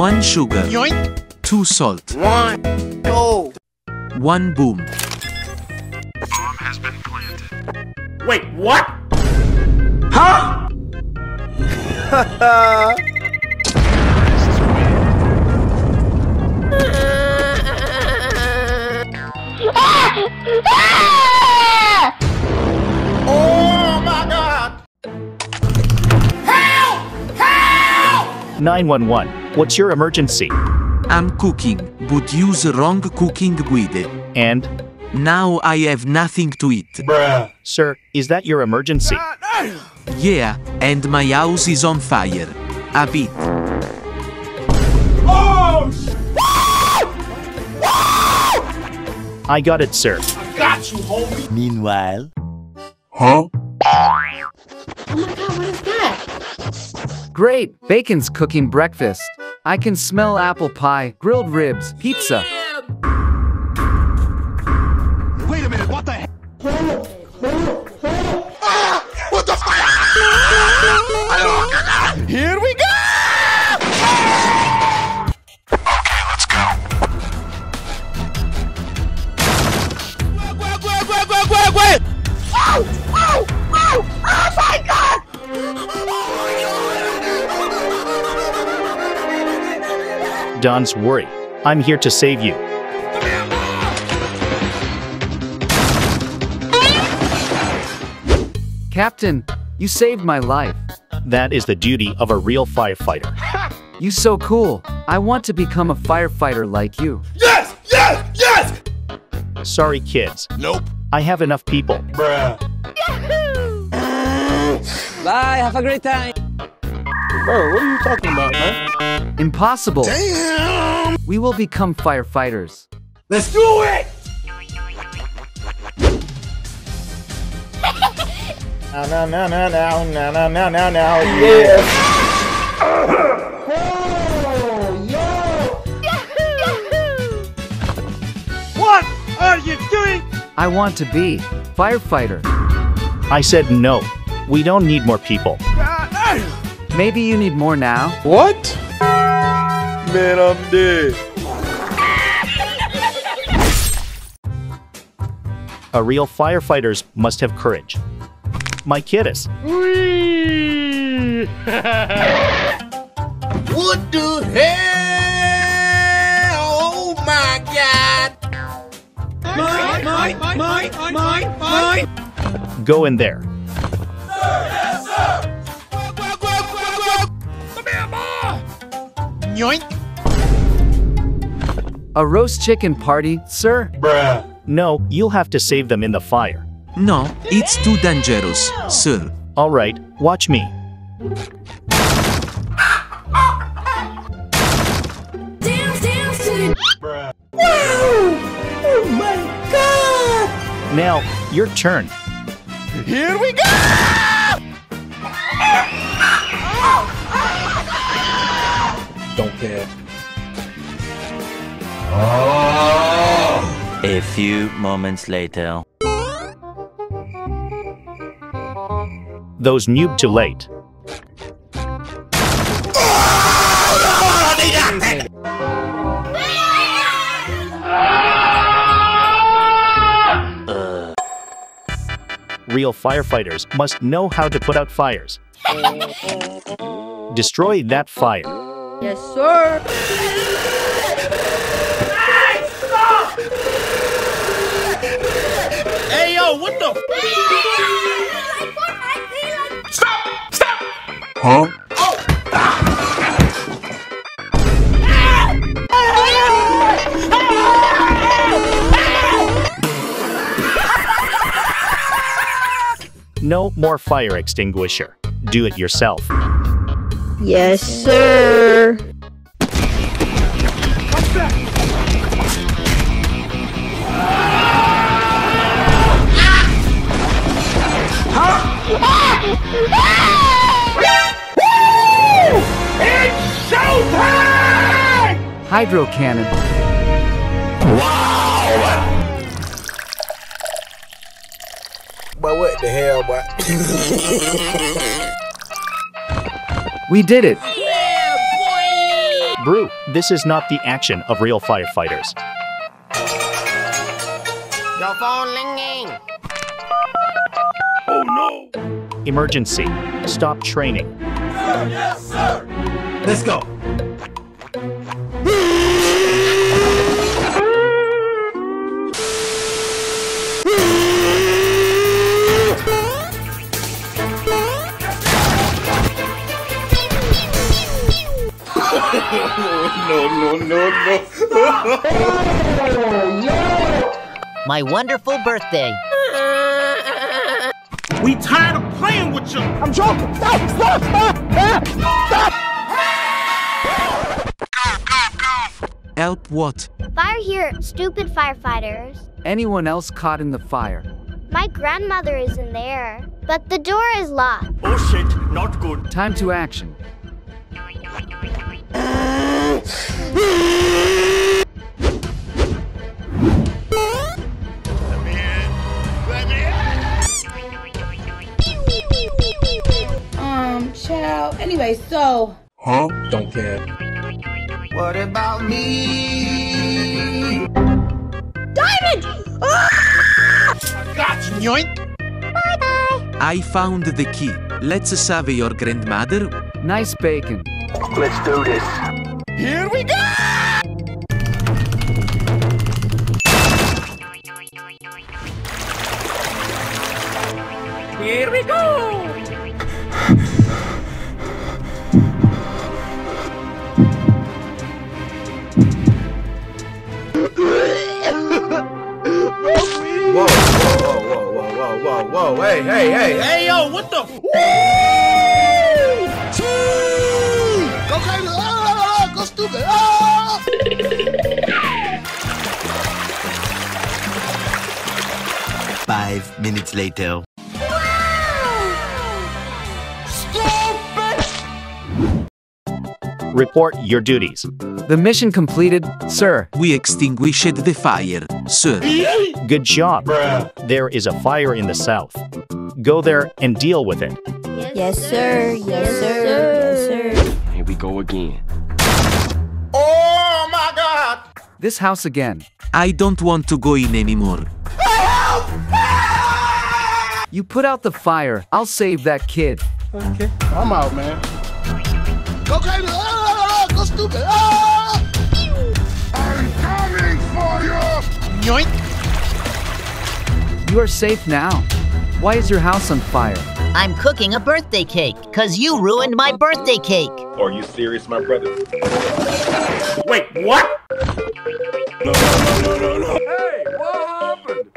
1 sugar. Yoink. 2 salt. 1 go. 1 boom. Bomb has been planted. Wait, what? Huh? oh my god! Help! Help! 911. What's your emergency? I'm cooking, but use wrong cooking guide. And, Now I have nothing to eat. Bruh. sir, is that your emergency? Yeah, and my house is on fire. A bit. Oh! I got it, sir. I Got you, homie! Meanwhile, Huh? Oh my god, what is that? Great! Bacon's cooking breakfast. I can smell apple pie, grilled ribs, pizza. Wait a minute, what the Don't worry. I'm here to save you. Captain, you saved my life. That is the duty of a real firefighter. You so cool. I want to become a firefighter like you. Yes, yes, yes! Sorry, kids. Nope. I have enough people. Bruh. Bye, have a great time. Bro, what are you talking about, man? Impossible. Damn! We will become firefighters. Let's do it! Now, now, now, now, now, now, now, now, now, now, yes! What are you doing? I want to be firefighter. I said no. We don't need more people. Uh, uh. Maybe you need more now. What? Man, I'm dead. A real firefighters must have courage. My kiddos. What the hell? Oh my god! Mine, mine, mine, mine, mine, mine! Go in there. Yoink! A roast chicken party, sir? Bruh. No, you'll have to save them in the fire. No, it's too dangerous, sir. All right, watch me. Dance, dance to the Bruh. Now, your turn. Here we go! Don't care. A few moments later. Those noob too late. Real firefighters must know how to put out fires. Destroy that fire. Yes, sir. Hey yo, what the? Stop! Stop! Huh? No more fire extinguisher. Do it yourself. Yes, sir. It's showtime! Hydro cannon. Wow! But what the hell, boy? We did it. Brew, this is not the action of real firefighters. Your phone ringing no! Emergency. Stop training. Sir, yes, sir! Let's go! no, no, no, no. no! My wonderful birthday. We tired of playing with you. I'm joking. Stop! Stop! Stop! Stop! Go, go, go! Help what? Fire here, stupid firefighters. Anyone else caught in the fire? My grandmother is in there, but the door is locked. Oh shit, not good. Time to action. Anyway, so Huh? Don't care. What about me? Diamond! Ah! Got you, yoink. Bye bye! I found the key. Let's save your grandmother. Nice bacon. Let's do this. Here we go. Here we go. Whoa, whoa, whoa, hey, hey, hey, hey, yo, what the? Go crazy, ah, go stupid, ah! Five minutes later. Report your duties. The mission completed, sir. We extinguished the fire, sir. Good job. There is a fire in the south. Go there and deal with it. Yes, sir. Yes, sir. Yes, sir. Here we go again. Oh my God! This house again. I don't want to go in anymore. Help! You put out the fire. I'll save that kid. Okay. I'm out, man. Go crazy, go stupid, ah! I'm coming for you. Yoink. You are safe now. Why is your house on fire? I'm cooking a birthday cake, cause you ruined my birthday cake. Are you serious, my brother? Wait, what? no no no no no hey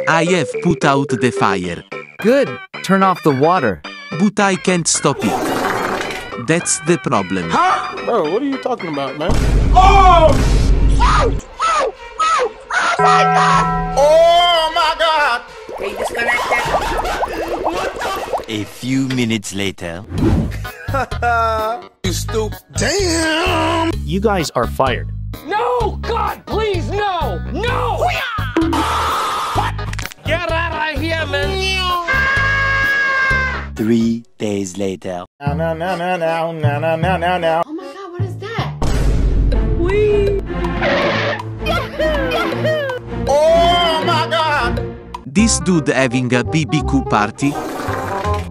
I have put out the fire, Good. Turn off the water. but I can't stop it. That's the problem. Bro, what are you talking about, man? Oh! Oh my God! A few minutes later. You stupid. Damn! You guys are fired. No! God, please, no! No! Get out of here, man! Three days later. Now, now, now, now, now, now, now, now, now, now. Oh my god, what is that? Oh my God! This dude having a BBQ party?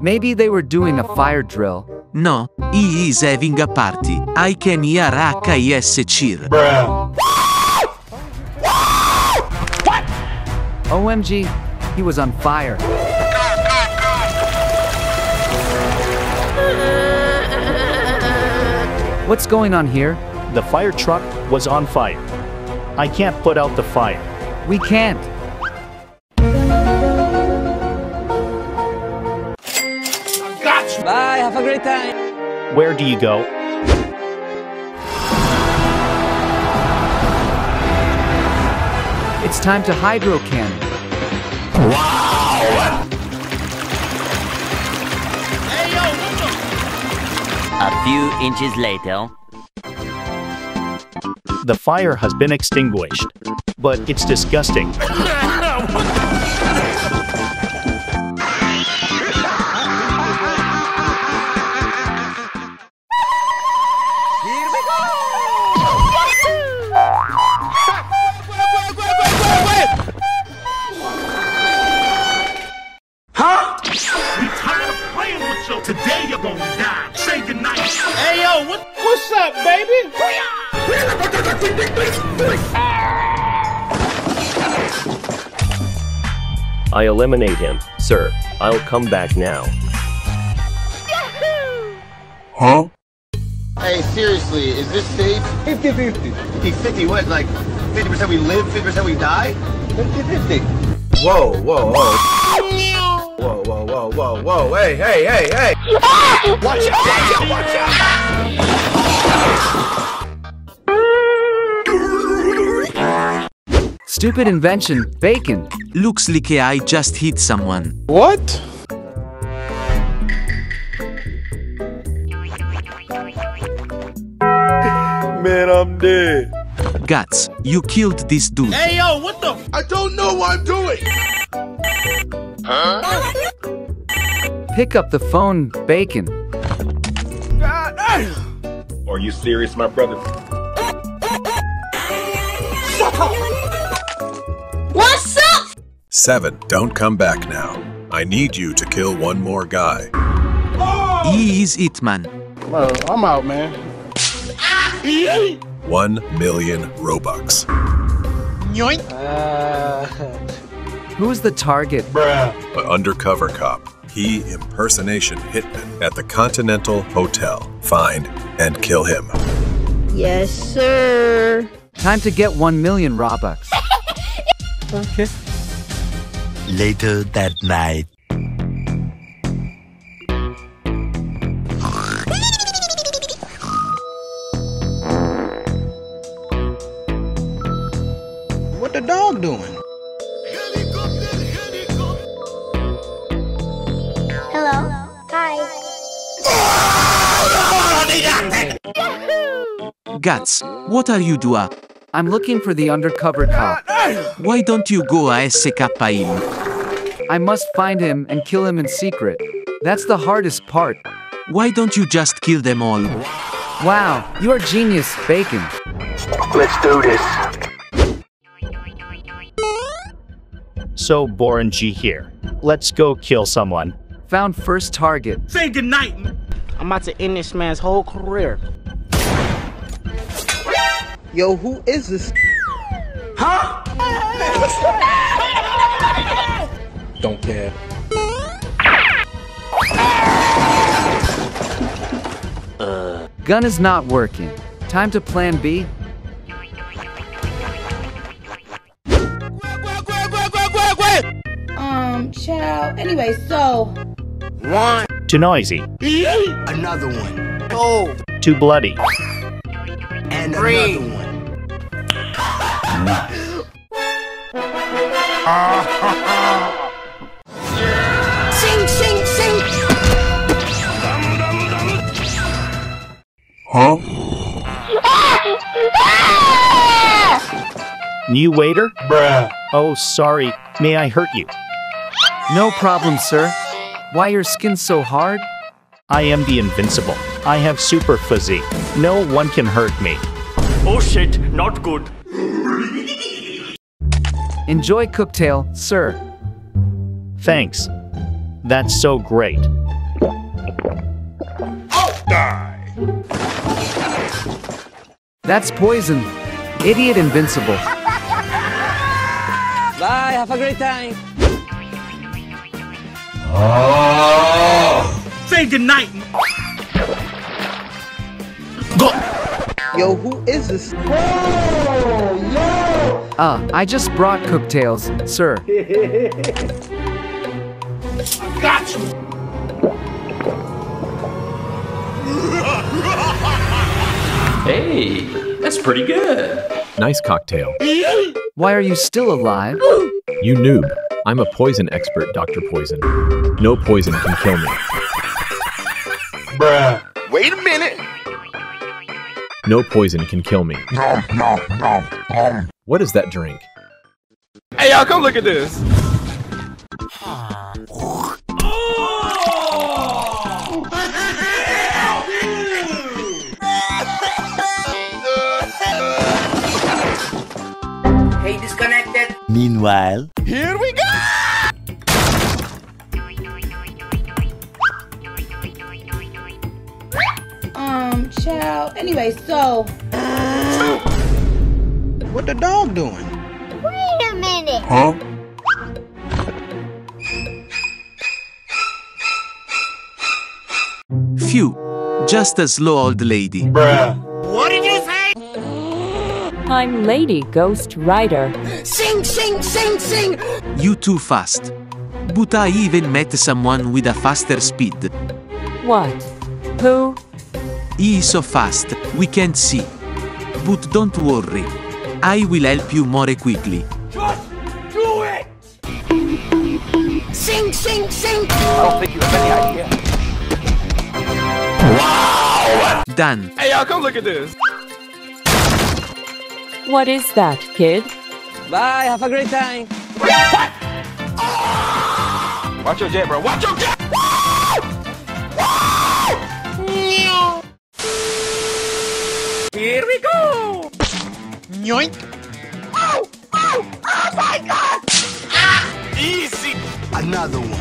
Maybe they were doing a fire drill. No, he is having a party. I can hear HIS cheer. OMG, he was on fire. What's going on here? The fire truck was on fire. I can't put out the fire. We can't. Got you! Bye, have a great time. Where do you go? It's time to hydro cannon. Hey, few inches later. The fire has been extinguished. But it's disgusting. eliminate him. Sir, I'll come back now. Huh? Hey, seriously, is this safe? 50-50. 50-50 what? Like, 50% we live, 50% we die? 50-50. Whoa, whoa, whoa. Whoa, whoa, whoa, whoa, whoa. Hey, hey, hey, hey. Watch out, watch out, watch out. Stupid invention, bacon. Looks like I just hit someone. What? Man, I'm dead. Guts, you killed this dude. Hey, yo, what the? I don't know what I'm doing. Huh? Pick up the phone, bacon. Are you serious, my brother? 7. Don't come back now. I need you to kill one more guy. Oh! Ease it, man. I'm out, man. 1 million Robux. Yoink. Uh... Who's the target? Bruh. An undercover cop. He impersonation hitman at the Continental Hotel. Find and kill him. Yes, sir. Time to get 1 million Robux. okay. Later that night. What the dog doing? Hello? Hi. Guts, what are you doing? I'm looking for the undercover cop. Why don't you go a SK him? I must find him and kill him in secret. That's the hardest part. Why don't you just kill them all? Wow, you are genius, Bacon. Let's do this. So, Boren G here. Let's go kill someone. Found first target. Say goodnight. I'm about to end this man's whole career. Yo, who is this? Huh? Don't care. Gun is not working. Time to plan B. Um, child. Anyway, so. One. Too noisy. Another one. Oh, Too bloody. and Three. another one. Sing, Huh? New waiter? Bruh. Oh, sorry. May I hurt you? No problem, sir. Why your skin so hard? I am the invincible. I have super fuzzy. No one can hurt me. Oh shit, not good. Enjoy cocktail, sir. Thanks. That's so great. Oh, That's poison. Idiot invincible. Bye, have a great time. Oh. Say goodnight. Yo, who is this? oh Ah, I just brought cocktails, sir. Got you. Hey, that's pretty good. Nice cocktail. Why are you still alive? You noob. I'm a poison expert, Dr. Poison. No poison can kill me. Bruh. Wait a minute. No poison can kill me. Nom, nom, nom, nom. What is that drink? Hey, y'all, come look at this. Meanwhile, Here we go. Um, child. Anyway, so. What the dog doing? Wait a minute. Huh? Phew. Just a slow old lady. What did you say? I'm Lady Ghost Rider. Sing, sing, sing, sing. You too fast. But I even met someone with a faster speed. What? Who? He is so fast, we can't see. But don't worry. I will help you more quickly. Just do it! Sing, sing, sing. I don't think you have any idea. Wow! Done. Hey, y'all, come look at this. What is that, kid? Bye, have a great time. Watch your jet, bro. Watch your jet! Here we go! Yoink. Oh, oh, oh, oh my god. Ah, easy. Another one.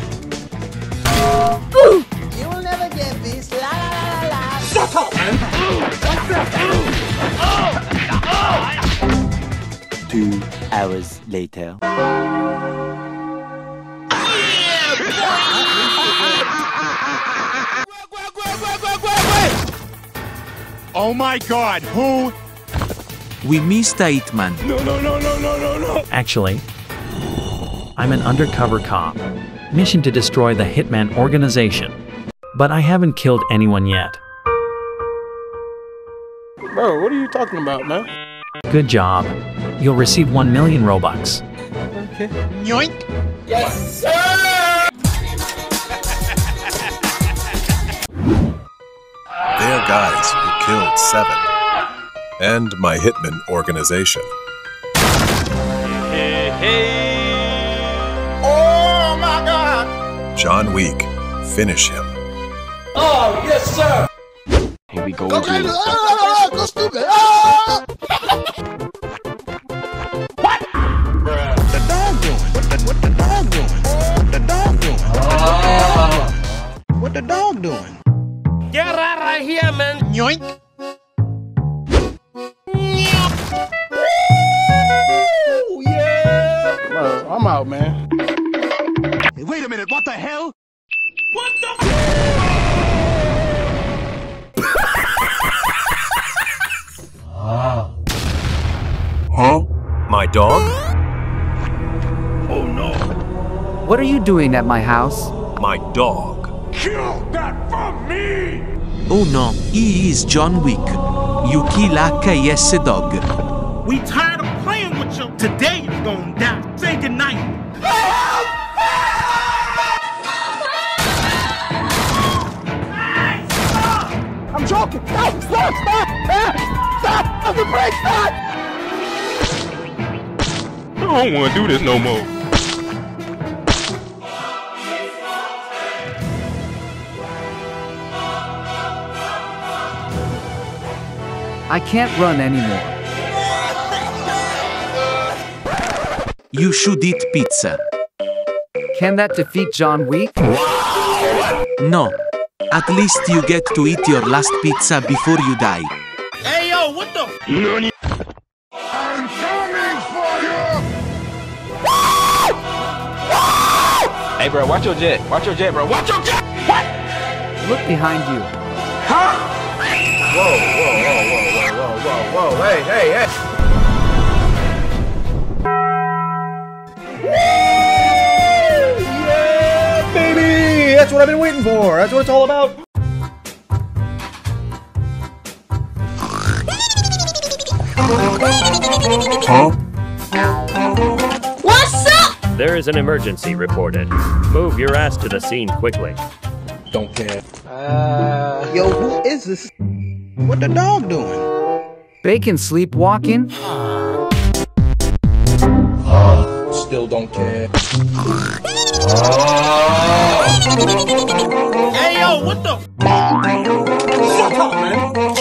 You will never get this. La la la la la. Shut up, man! Oh. Two hours later. Oh my god, who? We missed a hitman. No, no, no, no, no, no, no. Actually, I'm an undercover cop. Mission to destroy the Hitman organization. But I haven't killed anyone yet. Bro, what are you talking about, man? Good job. You'll receive 1 million Robux. Okay. Yoink. Yes, sir! They are guys who killed seven. And my Hitman organization. Oh my god. John Wick. Finish him. Oh, yes, sir! Here we go. Go again. crazy. Ah, go What the dog doing? Get out of here, man! Yoink. Ooh, yeah. Bro, I'm out, man. Hey, wait a minute. What the hell? What the Huh? My dog? Oh no. What are you doing at my house? My dog. Kill that from me. Oh no, he is John Wick. You kill HIS dog. We tired of playing with you. Today you're gonna die. Say goodnight. I'm joking. Stop, stop, stop. Stop. Stop the brake. Stop. I don't want to do this no more. I can't run anymore. You should eat pizza. Can that defeat John Wick? No. At least you get to eat your last pizza before you die. Hey yo, what the? Nani? I'm coming for you. Hey, bro, watch your jet. Watch your jet, bro. Watch your jet. What? Look behind you. Whoa, whoa, whoa, whoa, whoa. Hey, hey, hey. Yeah, baby! That's what I've been waiting for. That's what it's all about. Huh? What's up? There is an emergency reported. Move your ass to the scene quickly. Don't care. Uh, yo, who is this? What the dog doing? Bacon sleepwalking? Ah, still don't care. Hey yo, what the? Shut up, man.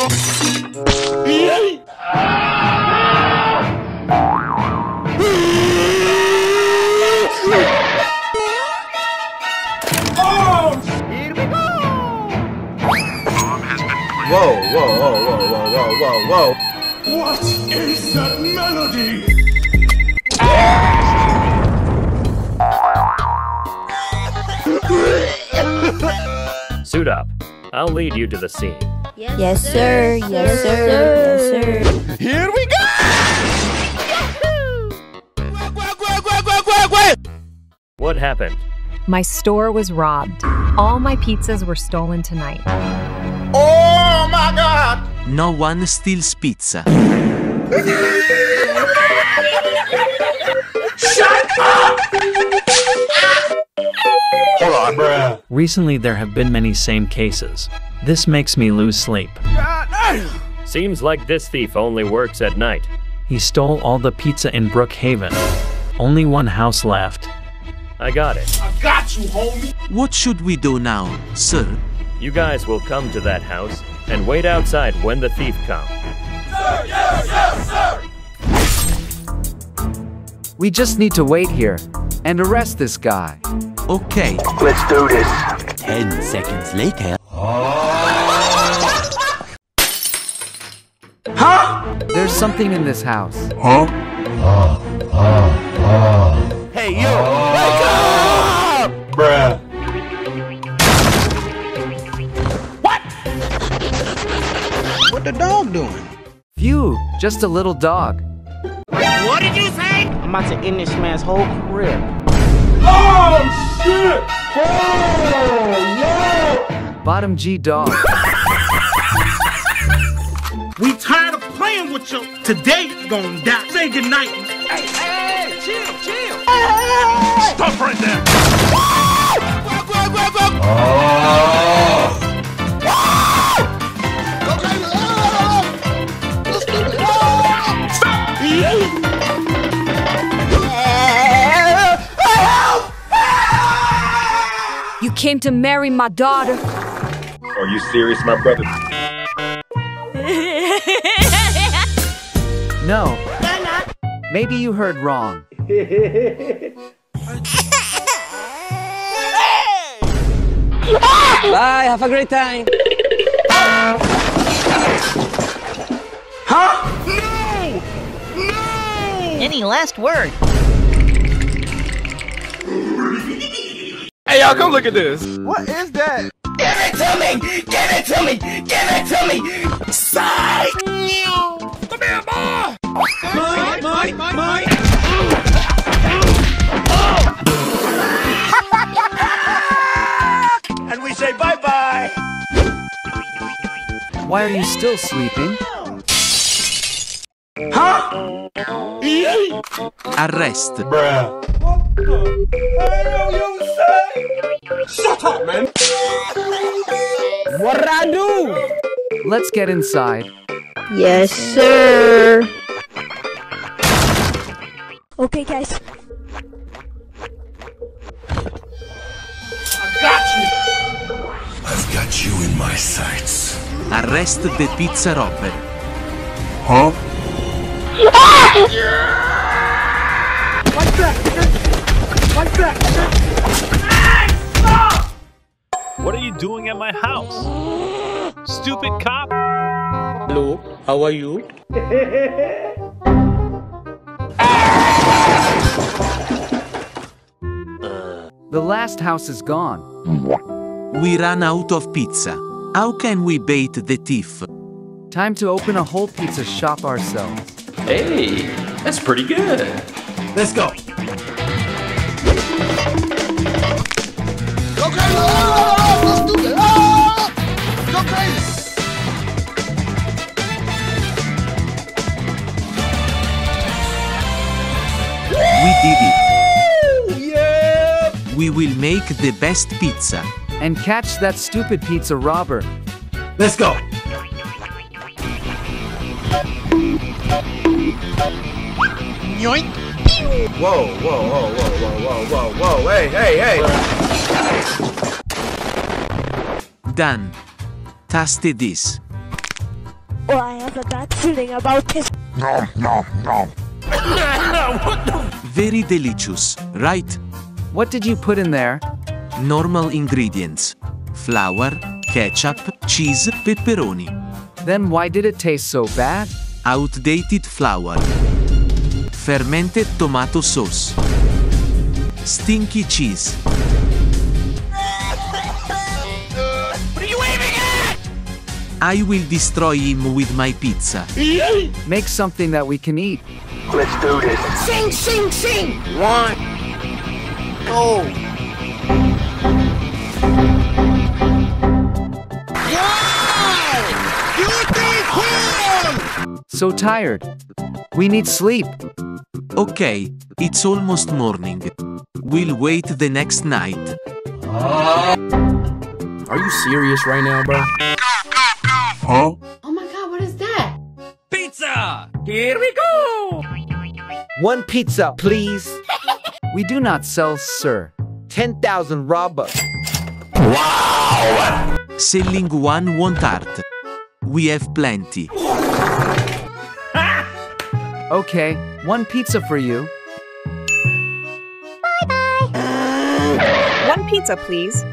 I'll lead you to the scene. Yes, sir. Yes, sir. Yes, sir. Here we go! What happened? My store was robbed. All my pizzas were stolen tonight. Oh my god! No one steals pizza. Shut up! Hold on, bruh. Recently, there have been many same cases. This makes me lose sleep. Seems like this thief only works at night. He stole all the pizza in Brookhaven. Only one house left. I got it. I got you, homie! What should we do now, sir? You guys will come to that house and wait outside when the thief comes. Sir, yes, yes, sir! We just need to wait here and arrest this guy. Okay. Let's do this. Ten seconds later. Huh? There's something in this house. Huh? Hey, yo! Wake up! Bruh. What? What the dog doing? Phew, just a little dog. What did you say? I'm about to end this man's whole career. Oh, shit! Oh, Bottom G dog. We tired of playing with you. Today, gonna die. Say goodnight. Hey, hey, hey, chill, chill. no! Stop right there! Go came to marry my daughter. Are you serious, my brother? No. Maybe you heard wrong. Bye, have a great time. Huh? No! No! Any last word? Hey, y'all, come look at this. What is that? Give it to me! Give it to me! Give it to me! Psych! Come here, boy! Mine, mine, mine, mine! and we say bye-bye! Why are you still sleeping? Huh? Arrest. Bruh. Hell, you say? Shut up, man! What did I do? Let's get inside. Yes, sir. Okay, guys. Got you! I've got you in my sights. Arrest the pizza robber. Huh? What's that? What's that? What are you doing at my house? Stupid cop! Hello, how are you? The last house is gone. We ran out of pizza. How can we bait the thief? Time to open a whole pizza shop ourselves. Hey, that's pretty good. Let's go. We did it. Yeah! We will make the best pizza. And catch that stupid pizza robber. Let's go. Yoink! Whoa, whoa, whoa, whoa, whoa, whoa, whoa, whoa. Hey, hey, hey. Done. Taste this. Oh, I have a bad feeling about this. No, no, no. Very delicious, right? What did you put in there? Normal ingredients. Flour, ketchup, cheese, pepperoni. Then why did it taste so bad? Outdated flour. Fermented tomato sauce. Stinky cheese. I will destroy him with my pizza. Make something that we can eat. Let's do this. Sing, sing, sing. One. Oh. Wow! You did cool! So tired. We need sleep. Okay, it's almost morning. We'll wait the next night. Are you serious right now, bro? Huh? Oh my god, what is that? Pizza! Here we go! One pizza, please. We do not sell, sir. 10,000 Robux. Wow! Selling one won't hurt. We have plenty. Okay, one pizza for you. Bye-bye. one pizza, please.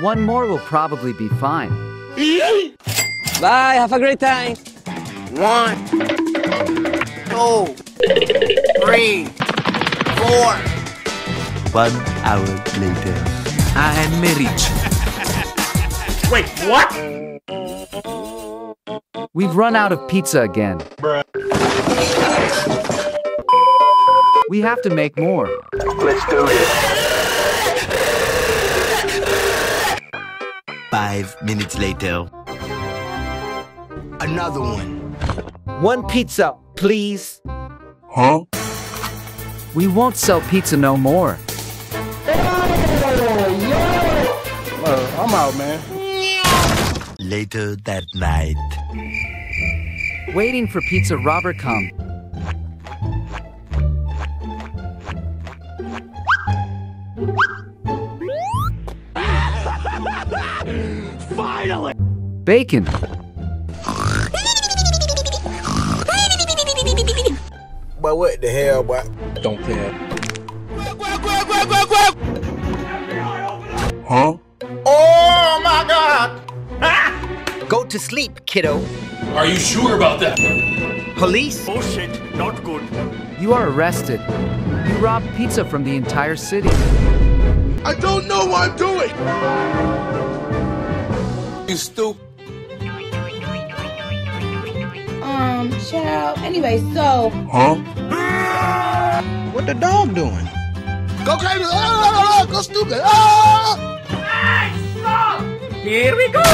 One more will probably be fine. Bye, have a great time. One. Two. Three. Four. One hour later. I am rich. Wait, what? We've run out of pizza again. We have to make more. Let's do this. Five minutes later. Another one. One pizza, please. Huh? We won't sell pizza no more. Uh, I'm out, man. Later that night. Waiting for pizza robber come. Finally! Bacon. But what the hell, boy? Don't care. Huh? Oh my god! Go to sleep, kiddo. Are you sure about that? Police? Oh, Bullshit, not good. You are arrested. You robbed pizza from the entire city. I don't know what I'm doing! You stupid. Um, child. Anyway, so. Huh? What the dog doing? Go crazy! Ah, go stupid! Ah! Here we go!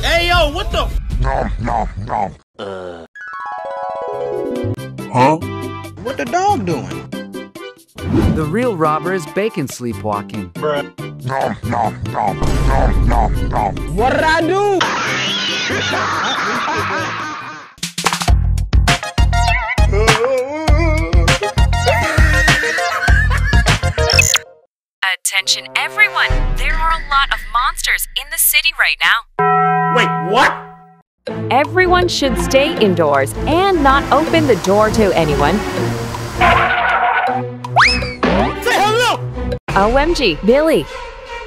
Hey yo, what the? No, no, no. Uh. Huh? What the dog doing? The real robber is bacon sleepwalking. No, no, no, no, no, no. What did I do? Attention, everyone! There are a lot of monsters in the city right now. Wait, what? Everyone should stay indoors and not open the door to anyone. OMG, Billy.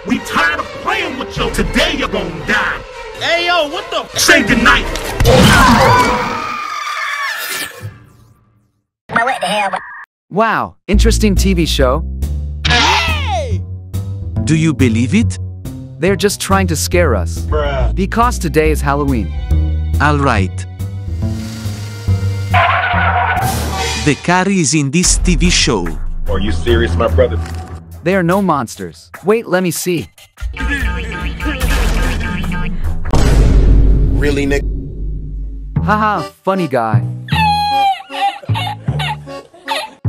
We tired of playing with you. Today you're gonna die. Hey yo, what the? Say goodnight. Wow, interesting TV show. Do you believe it? They're just trying to scare us. Bruh. Because today is Halloween. Alright. The car is in this TV show. Are you serious, my brother? They are no monsters. Wait, let me see. Really, Nick? Haha, funny guy.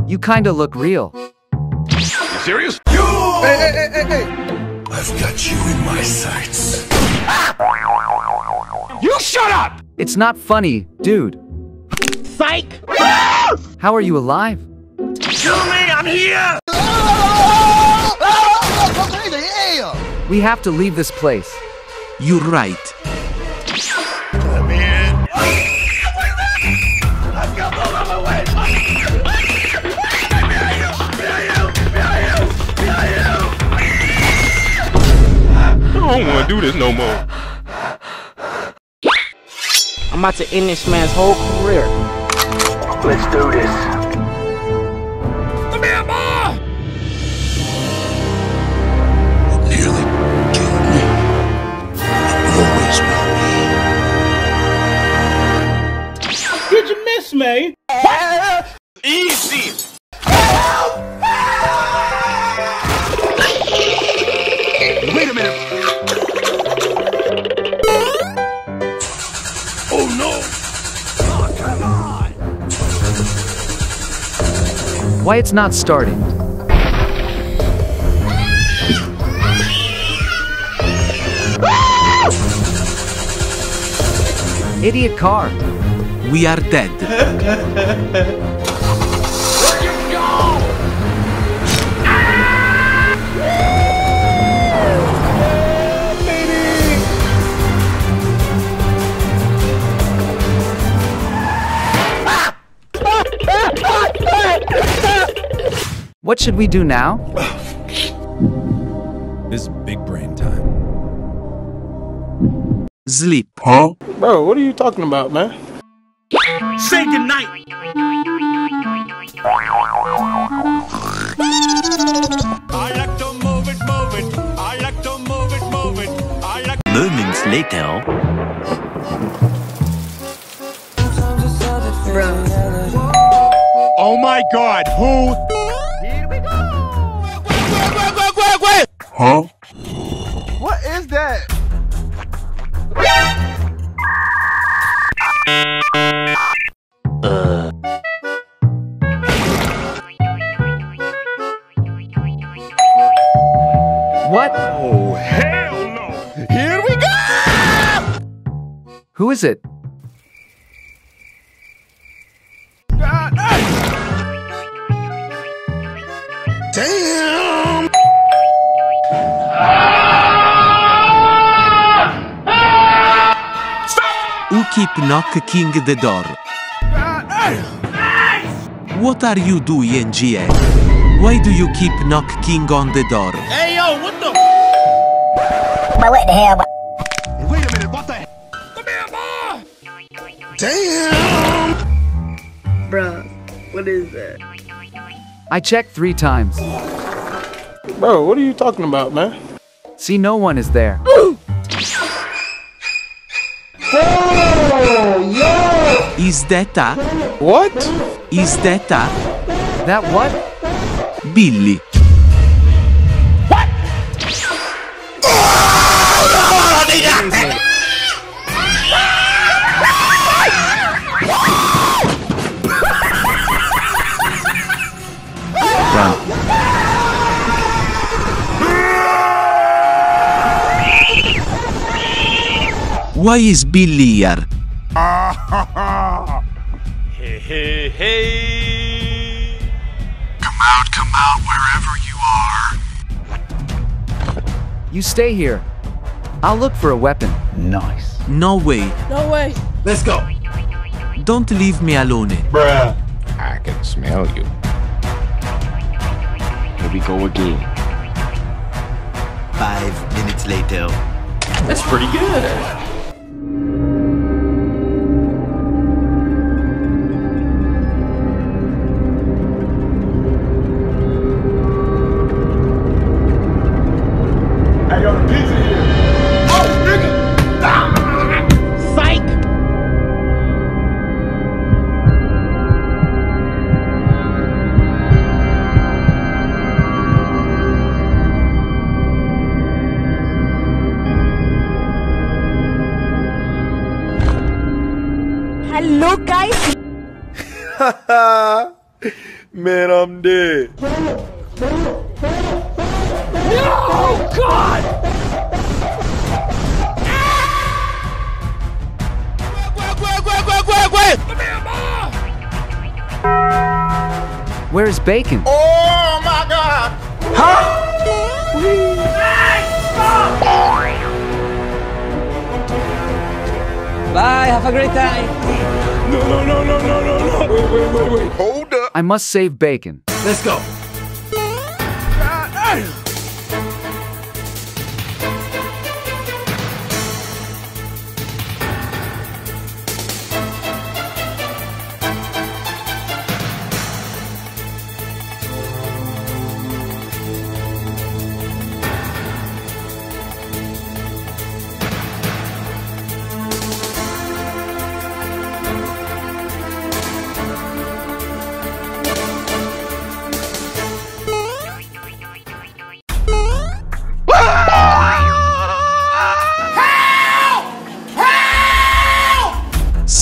You kinda look real. You serious? Hey, hey, hey, hey, hey! I've got you in my sights. You shut up! It's not funny, dude. Psych! How are you alive? Kill me, I'm here! Ah! We have to leave this place. You're right. Come in. I've got all of my way. I don't want to do this no more. I'm about to end this man's whole career. Let's do this. Why it's not starting? Idiot car. We are dead. What should we do now? This big brain time. Sleep. Huh? Bro, what are you talking about, man? Say goodnight. I like to move it, move it. I like to move it, move it. I like Moments later. Bro. Oh my god, who? What? Oh, hell no! Here we go! Who is it? Damn! Who keep knocking the door? What are you doing, GA? Why do you keep knocking on the door? Hey yo, what the? But what the hell? Wait a minute, what the? Come here, boy! Damn! Bruh, what is that? I checked three times. Bro, what are you talking about, man? See, no one is there. Is that a? What? Is that a? That what? Billy. Why is Billy here? hey, hey, hey! Come out, come out, wherever you are. You stay here. I'll look for a weapon. Nice. No way. No way. Let's go! Don't leave me alone. Bruh. I can smell you. Here we go again. Five minutes later. That's pretty good. Bacon? Oh my god! Huh? Bye, have a great time. No, no, no, no, no, no, no. Wait, wait, wait, wait. Hold up. I must save Bacon. Let's go.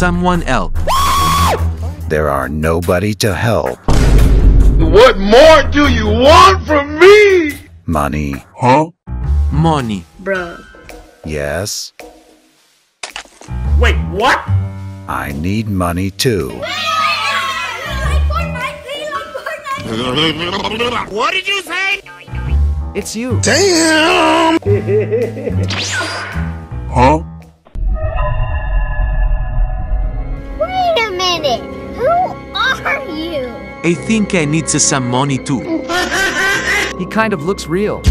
Someone help. There are nobody to help. What more do you want from me? Money. Huh? Money. Bruh. Yes, Wait, what? I need money too. What did you say? It's you. Damn! Huh? I think I need some money too. He kind of looks real.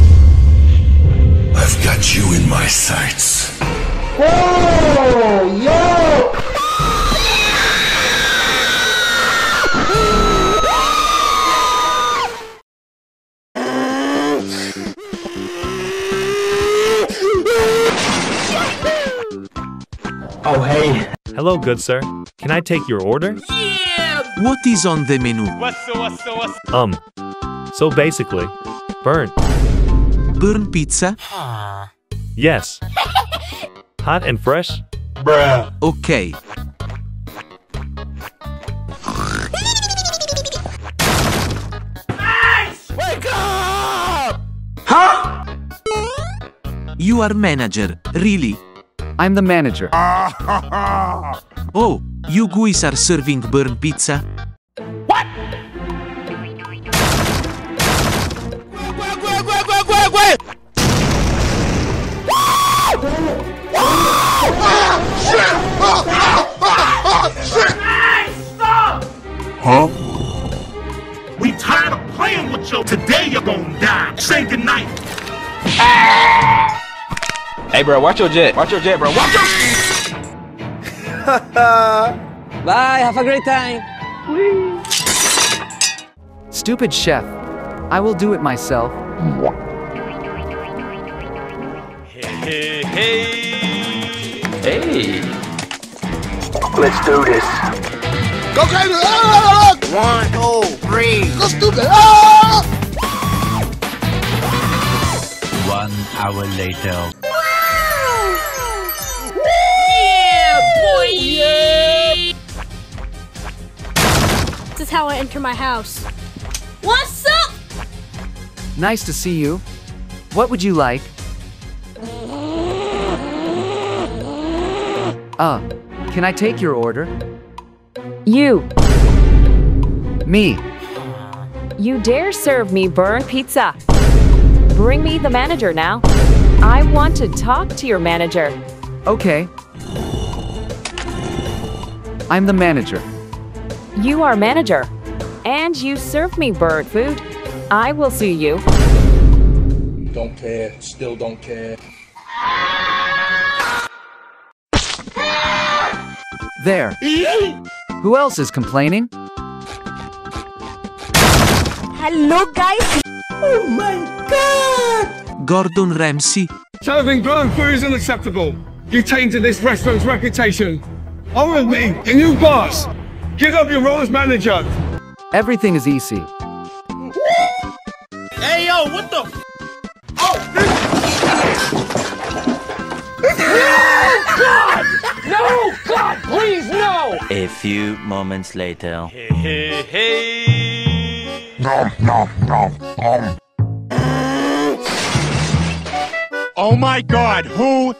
I've got you in my sights. Oh, yo! Oh, hey. Hello, good sir. Can I take your order? What is on the menu? Um. So basically, burn. Burn pizza? Yes. Hot and fresh? Bruh. Okay. Wake up! Huh? You are manager, really? I'm the manager. Oh, you guys are serving burn pizza? What? Huh? We tired of playing with you. Today you're gonna die. Say goodnight. Hey, bro, watch your jet. Watch your jet, bro. Watch your. Bye. Have a great time. Stupid chef. I will do it myself. Hey, hey. Hey. Let's do this. Go crazy! Ah! One, two, three. Go stupid! Ah! One hour later. Is how I enter my house. What's up? Nice to see you. What would you like? Uh, can I take your order? You. Me. You dare serve me burnt pizza. Bring me the manager now. I want to talk to your manager. Okay. I'm the manager. You are manager. And you serve me bird food. I will sue you. Don't care. Still don't care. There. Who else is complaining? Hello, guys. Oh my god! Gordon Ramsay? Serving burnt food is unacceptable. You tainted this restaurant's reputation. On with me, the new boss. Give up your role as manager. Everything is easy. Hey yo, what the? Oh, God! No! God, please, no! A few moments later. Hey, hey. Nom, nom, nom, nom. Oh my God, who?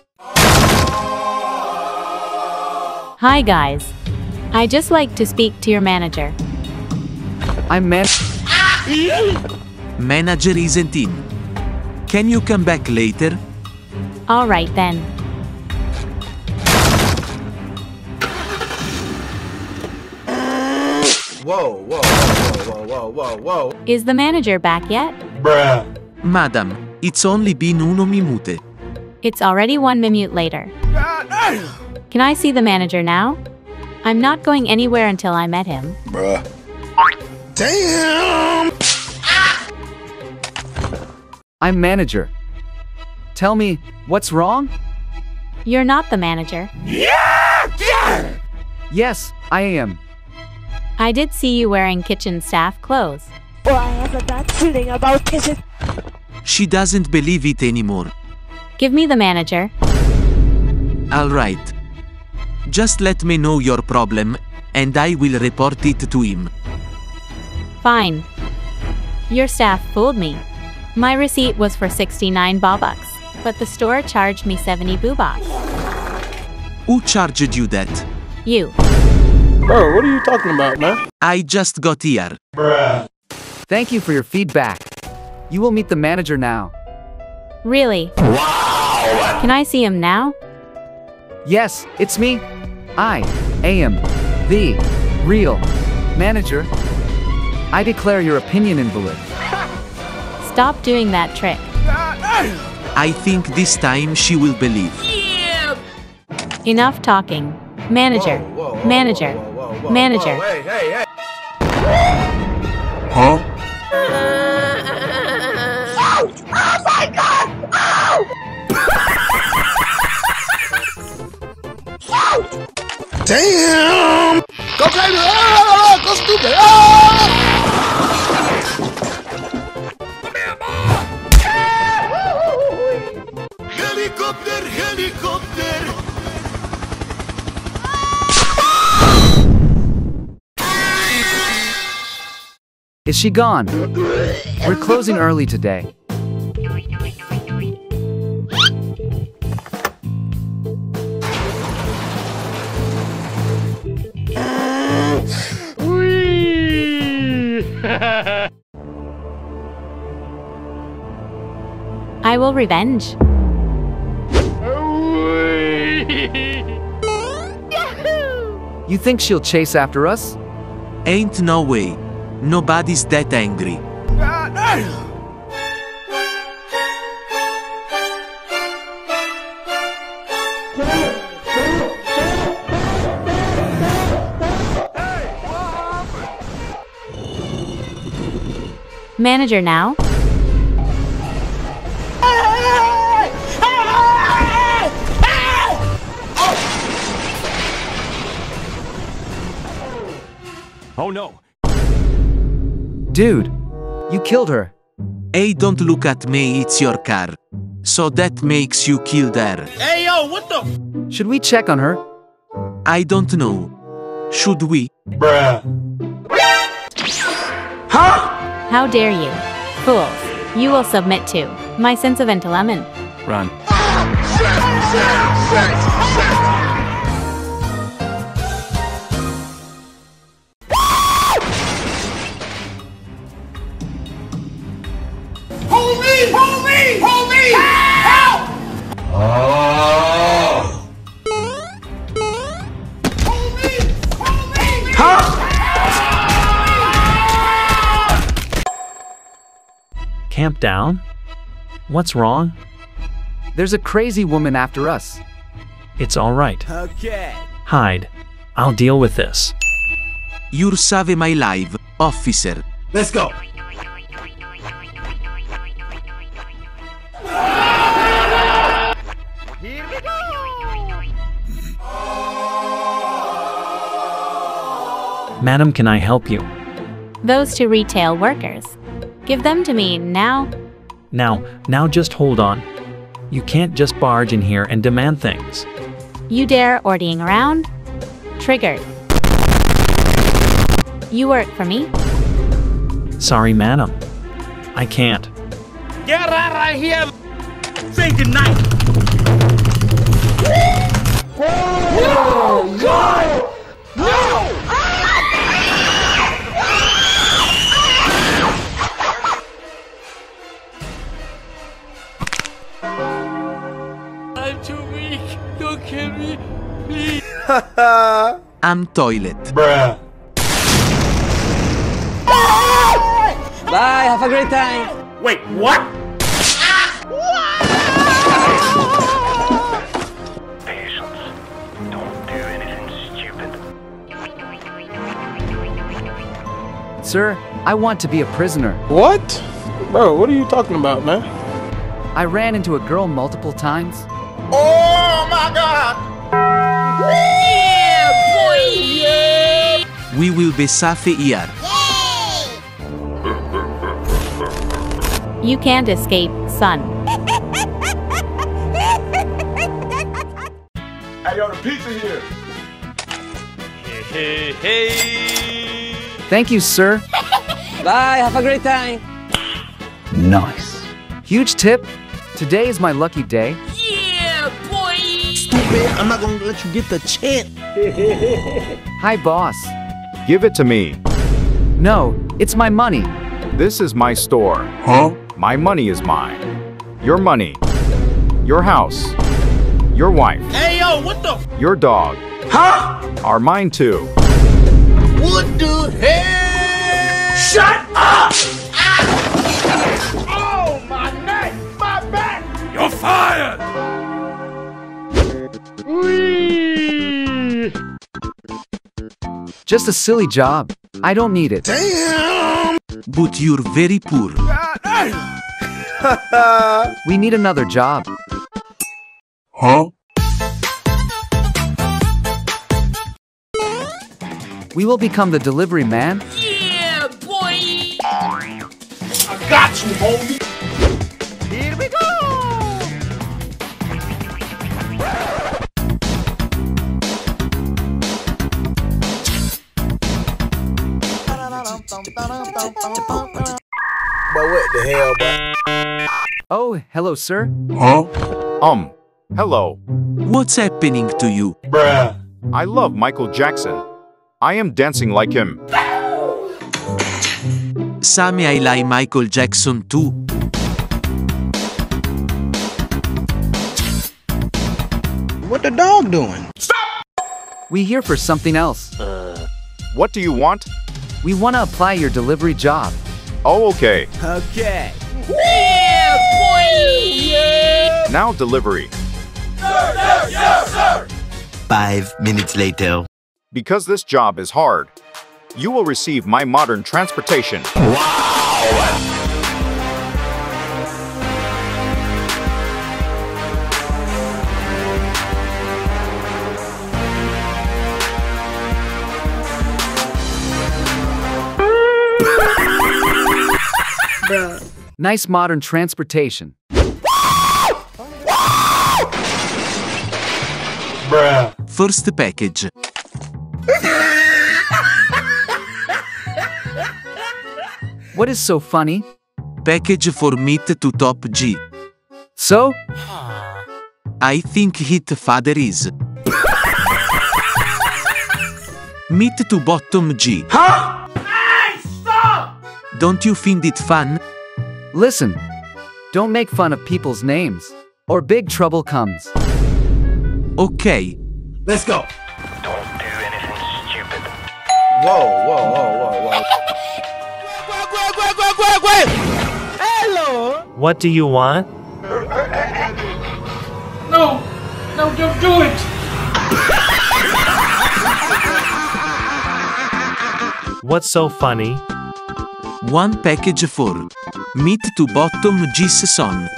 Hi, guys. I just like to speak to your manager. I'm man. Manager isn't in. Can you come back later? All right, then. Whoa, whoa, whoa, whoa, whoa, whoa, whoa. Is the manager back yet? Bruh. Madam, it's only been uno minute. It's already one minute later. Ah, Can I see the manager now? I'm not going anywhere until I met him. Bruh. Damn! I'm manager. Tell me, what's wrong? You're not the manager. Yeah! Yes, I am. I did see you wearing kitchen staff clothes. Oh, I have a bad feeling about this. She doesn't believe it anymore. Give me the manager. Alright. Just let me know your problem, and I will report it to him. Fine. Your staff fooled me. My receipt was for 69 bobucks, but the store charged me 70 bubaks. Who charged you that? You. Bro, what are you talking about, man? I just got here. Thank you for your feedback. You will meet the manager now. Really? Wow! Can I see him now? Yes, it's me. I am the real manager. I declare your opinion invalid. Stop doing that trick. I think this time she will believe. Enough talking. Manager. Manager. Manager. Hey, hey, hey. Huh? Damn! Go crazy! Ah, go stupid! Ah! Helicopter! Helicopter! Is she gone? We're closing early today. I will revenge. You think she'll chase after us? Ain't no way. Nobody's that angry. Ah, Manager now? Oh no! Dude, you killed her. Hey, don't look at me, it's your car. So that makes you kill her. Hey yo, what the? Should we check on her? I don't know. Should we? Bruh. How dare you? Fools. You will submit to my sentimental lemon. Run. Down? What's wrong? There's a crazy woman after us. It's alright. Okay. Hide. I'll deal with this. You save my life, officer. Let's go. Here we go! Madam, can I help you? Those two retail workers. Give them to me now. Now, now just hold on. You can't just barge in here and demand things. You dare ordying around? Triggered. You work for me? Sorry, madam. I can't. Get out of here! Say goodnight! No! God! Please. I'm toilet. Bruh. Bye. Have a great time. Wait, what? Sir, I want to be a prisoner. What? Bro, what are you talking about, man? I ran into a girl multiple times. Oh my god! We will be safe here. You can't escape, son. Hey, yo, the pizza here. Hey, hey, hey. Thank you, sir. Bye, have a great time. Nice. Huge tip. Today is my lucky day. Yeah, boy. Stupid, I'm not gonna let you get the chance. Hi, boss. Give it to me. No, it's my money. This is my store. Huh? My money is mine. Your money. Your house. Your wife. Hey, yo, what the? Your dog. Huh? Are mine too. What the hell? Shut up! Ah! Oh, my neck, my back. You're fired! Just a silly job. I don't need it. Damn! But you're very poor. we need another job. Huh? We will become the delivery man. Yeah, boy. I got you, homie. But what the hell, boy? Oh, hello, sir. Huh? Um, hello. What's happening to you? Bruh. I love Michael Jackson. I am dancing like him. Sammy I like Michael Jackson too. What the dog doing? Stop! We here for something else. Uh, What do you want? We want to apply your delivery job. Oh, okay. Okay. Yeah, boy. Yeah. Now delivery. Sir, sir, sir, sir. Five minutes later. Because this job is hard, you will receive my modern transportation. Bruh. Nice modern transportation. Bruh. First package. What is so funny? Package for meat to top G. So? I think hit father is. meat to bottom G. Huh? Hey, stop! Don't you find it fun? Listen, don't make fun of people's names, or big trouble comes. Okay. Let's go. Don't do anything stupid. Whoa, whoa, whoa, whoa, whoa. Hello. What do you want? No, no, don't do it. What's so funny? One package for meat to bottom G's son.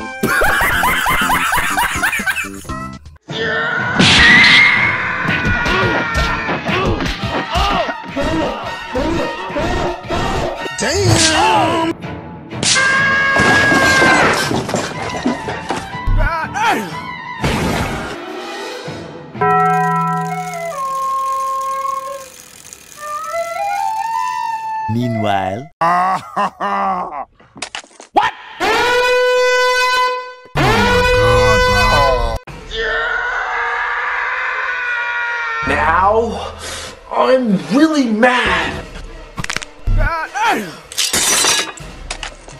Meanwhile. What? Now, I'm really mad.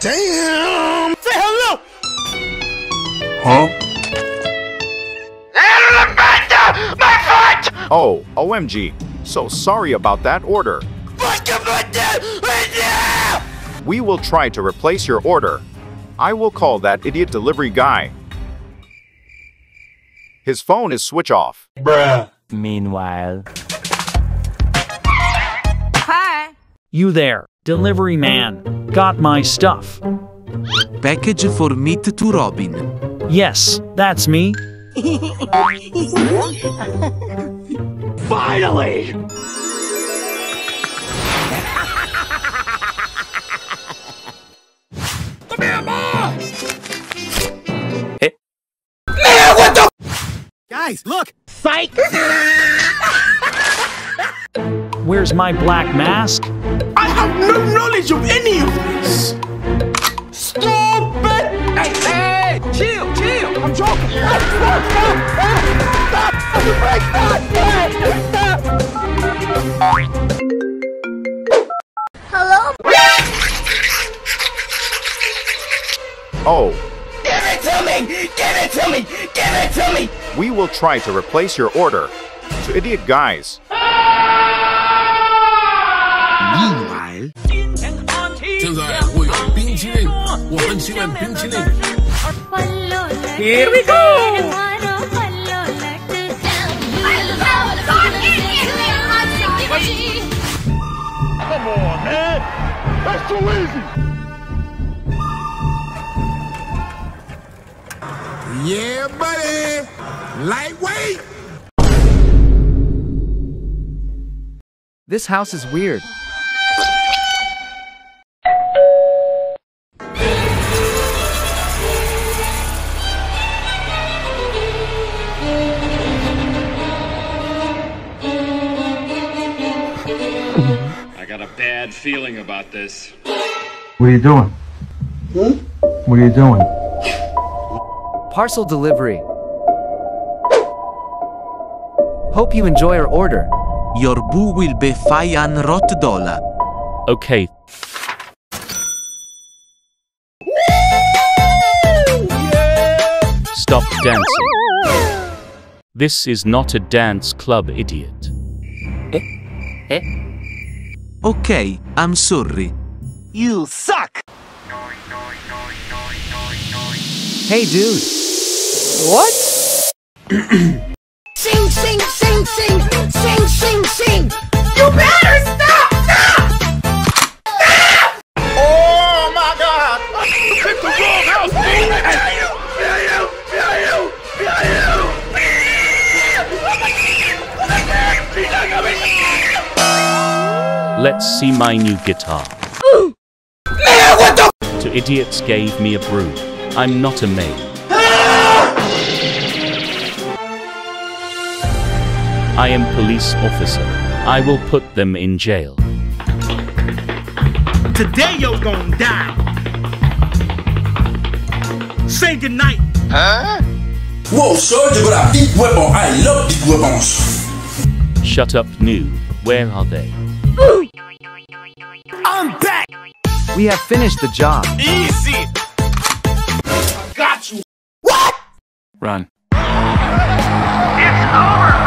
Damn! Say hello. Huh? My foot! Oh, OMG. So sorry about that order. We will try to replace your order. I will call that idiot delivery guy. His phone is switch off. Bruh. Meanwhile. Hi. You there, delivery man. Got my stuff. Package for meat to Robin. Yes, that's me. Finally! Come here, Ma! Eh? Hey. Man, what the? Guys, look! Psych! Where's my black mask? I have no knowledge of any of this. Stop it! Hey, hey, chill, chill. I'm joking. Stop, stop, Stop, stop, stop, stop, Hello? Oh, Give it to me! Give it to me! Give it to me! we will try to replace your order. To idiot guys. Meanwhile, 现在我有冰淇淋，我很喜欢冰淇淋。 Here we go! Come on, man. That's too easy. Yeah, buddy. Lightweight. This house is weird. I got a bad feeling about this. What are you doing? Hmm? What are you doing? Parcel delivery. Hope you enjoy our order. Your boo will be fine rot dollar. Okay. Stop dancing. This is not a dance club, idiot. Eh? Eh? Okay, I'm sorry. You suck! Hey, dude. What? sing, sing, sing, sing, sing, sing, sing! You better stop! Stop! Stop! Oh my God! Hit the wrong house, dude! Feel you! Feel you! Feel you! Feel you! Let's see my new guitar. Man, what the? To idiots gave me a broom. I'm not a maid. I am police officer. I will put them in jail. Today you're gonna die. Say goodnight. Huh? Whoa, sir, you got a big weapon. I love big weapons. Shut up, new. Where are they? I'm back! We have finished the job. Easy! Got you! What? Run. It's over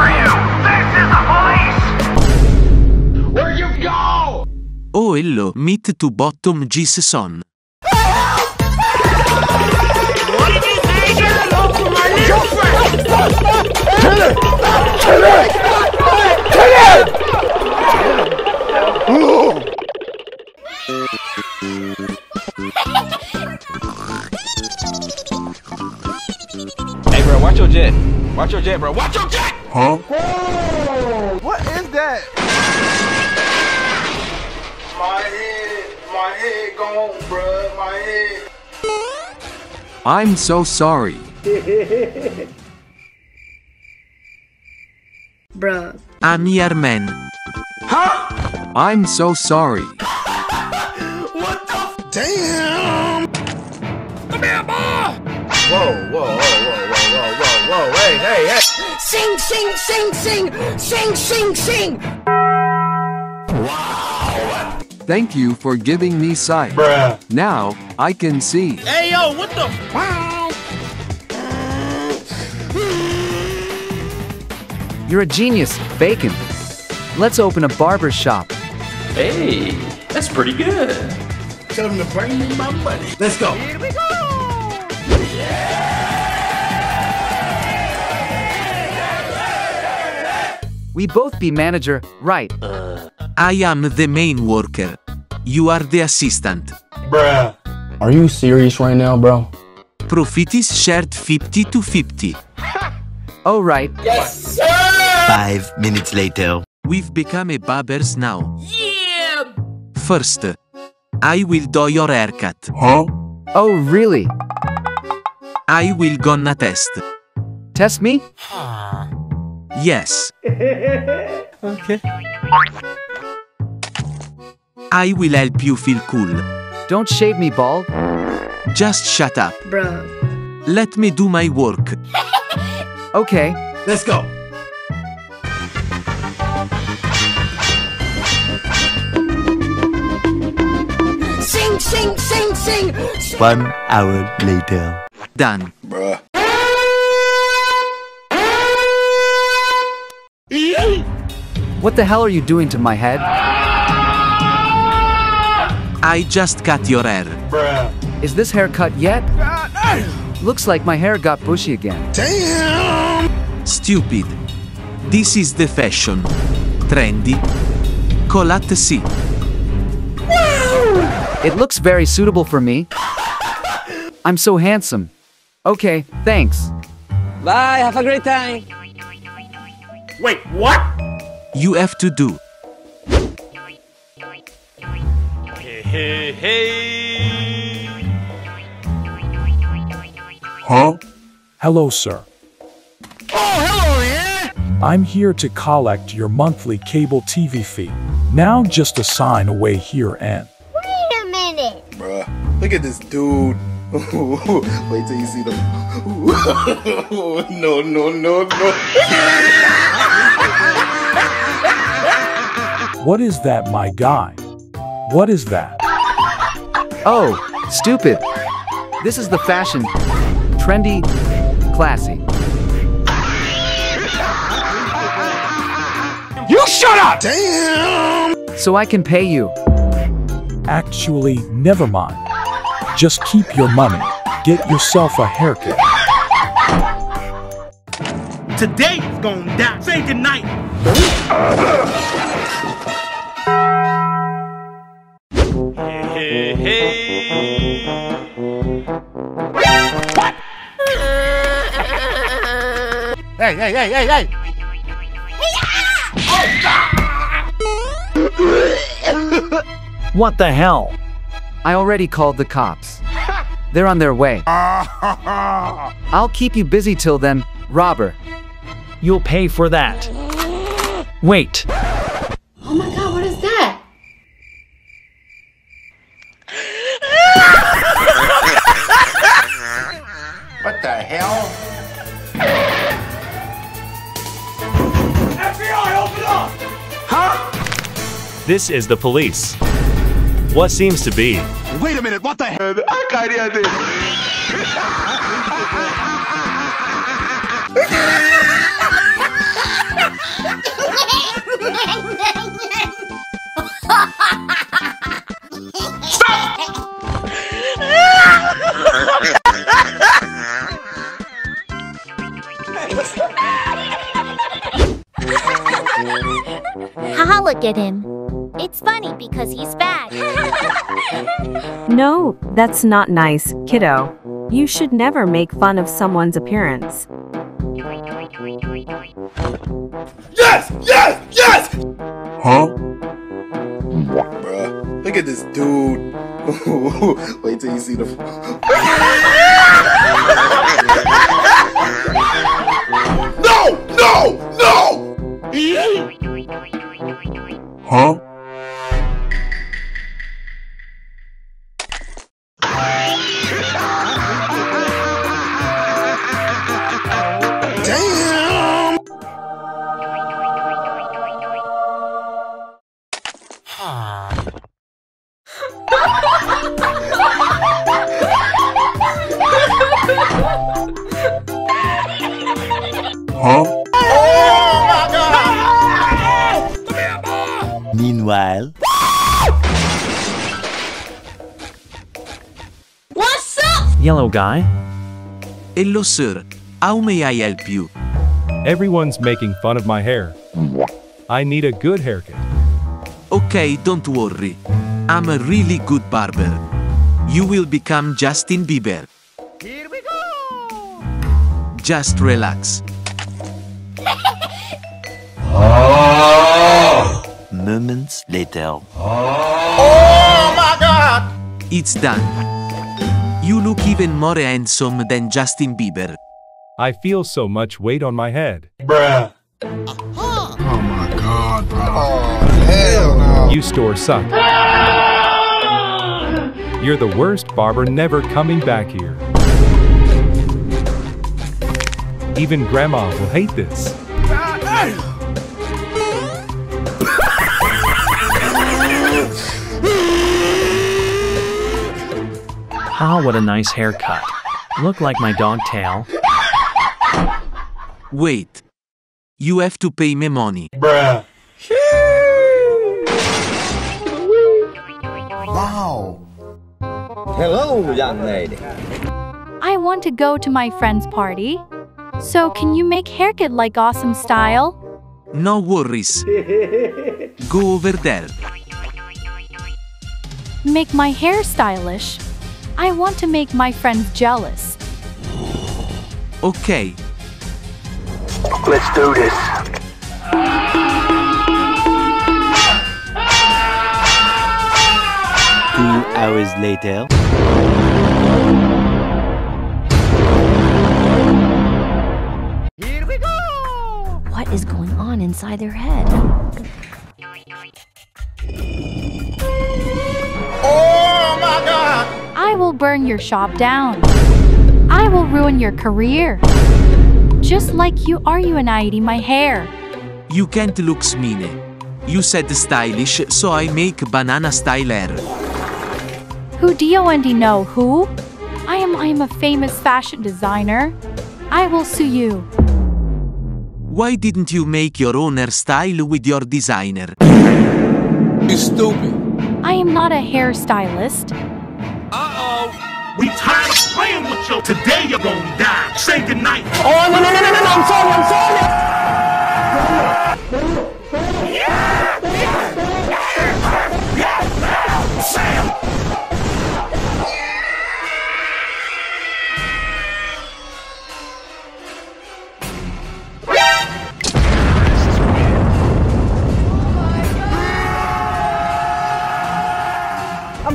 Oh hello, meet to bottom Jason. What did you say, girl? Go for my little friend! Kill it! Kill it! Kill it! Hey, bro, watch your jet. Watch your jet, bro. Watch your jet. Huh? What is that? My head, my head gone, bruh. My head. I'm so sorry. Bruh. I'm here man. I'm so sorry. What the? Damn! Come here, boy! Whoa, whoa, whoa, whoa, whoa, whoa, whoa, whoa. Hey, hey, hey. Sing, sing, sing, sing, sing, sing, sing. Thank you for giving me sight. Bruh. Now I can see. Hey yo, what the? You're a genius, Bacon. Let's open a barber shop. Hey, that's pretty good. Tell them to bring me my money. Let's go. Here we go! We both be manager, right? Uh, I am the main worker. You are the assistant. Bruh. Are you serious right now, bro? Profit is shared 50 to 50. Oh, right. Yes, sir! Five minutes later. We've become a barbers now. Yeah! First, I will do your haircut. Huh? Oh, really? I will gonna test. Test me? Yes. Okay. I will help you feel cool. Don't shave me bald. Just shut up. Bruh. Let me do my work. Okay. Let's go. Sing, sing, sing, sing. One hour later. Done. Bruh. What the hell are you doing to my head? I just cut your hair. Bruh. Is this hair cut yet? Looks like my hair got bushy again. Damn! Stupid. This is the fashion. Trendy. Colate si. It looks very suitable for me. I'm so handsome. Okay, thanks. Bye, have a great time. Wait, what? You have to do. Hey, hey, hey. Huh? Hello, sir. Oh, hello there. I'm here to collect your monthly cable TV fee. Now just a sign away here and. Wait a minute. Bruh. Look at this dude. Wait till you see them. no, no, no, no. What is that, my guy? What is that? Oh, stupid. This is the fashion. Trendy, classy. You shut up! Damn! So I can pay you. Actually, never mind. Just keep your money. Get yourself a haircut. Today is gonna die. Say goodnight. Hey, hey, hey, hey, hey! What the hell? I already called the cops. They're on their way. I'll keep you busy till then, robber. You'll pay for that. Wait. This is the police. What seems to be? Wait a minute, what the hell? I got Haha, look at him. It's funny because he's fat. No, that's not nice, kiddo. You should never make fun of someone's appearance. Yes! Yes! Yes! Huh? Bruh, look at this dude. Wait till you see the. no! No! No! Huh? Meanwhile, What's up? Yellow guy? Hello, sir. How may I help you? Everyone's making fun of my hair. I need a good haircut. Okay, don't worry. I'm a really good barber. You will become Justin Bieber. Here we go. Just relax. moments later. Oh my god! It's done. You look even more handsome than Justin Bieber. I feel so much weight on my head. Bruh. Oh my god, bro. Oh, hell no. You store suck. You're the worst barber never coming back here. Even grandma will hate this. Ah, what a nice haircut. Look like my dog tail. Wait. You have to pay me money. Bruh. Wow. Hello, young lady. I want to go to my friend's party. So can you make haircut like awesome style? No worries. Go over there. Make my hair stylish. I want to make my friends jealous. Okay. Let's do this. Two hours later. Here we go! What is going on inside their head? Will burn your shop down. I will ruin your career. Just like you are uniting my hair. You can't look smine. You said stylish, so I make banana styler. Who do you and know who? I am I am a famous fashion designer. I will sue you. Why didn't you make your own hairstyle with your designer? You stupid. I am not a hairstylist. We tired of playing with you. Today you're gonna die. Say goodnight. Oh, no, no, no, no, no, I'm sorry, I'm sorry.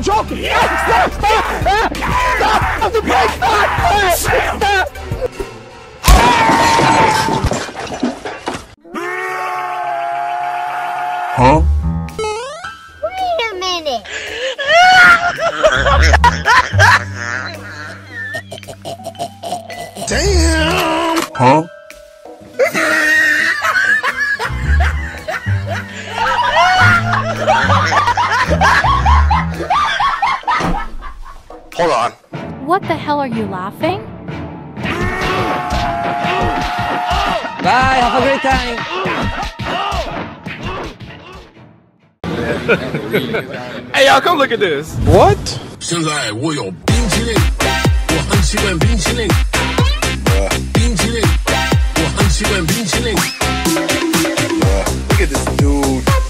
I'm joking. Stop, stop, stop, stop, stop, the brake, stop, stop, stop. Huh? Wait a minute. Damn! Huh? Hold on. What the hell are you laughing? Bye, have a great time. hey y'all, come look at this. What? at this dude.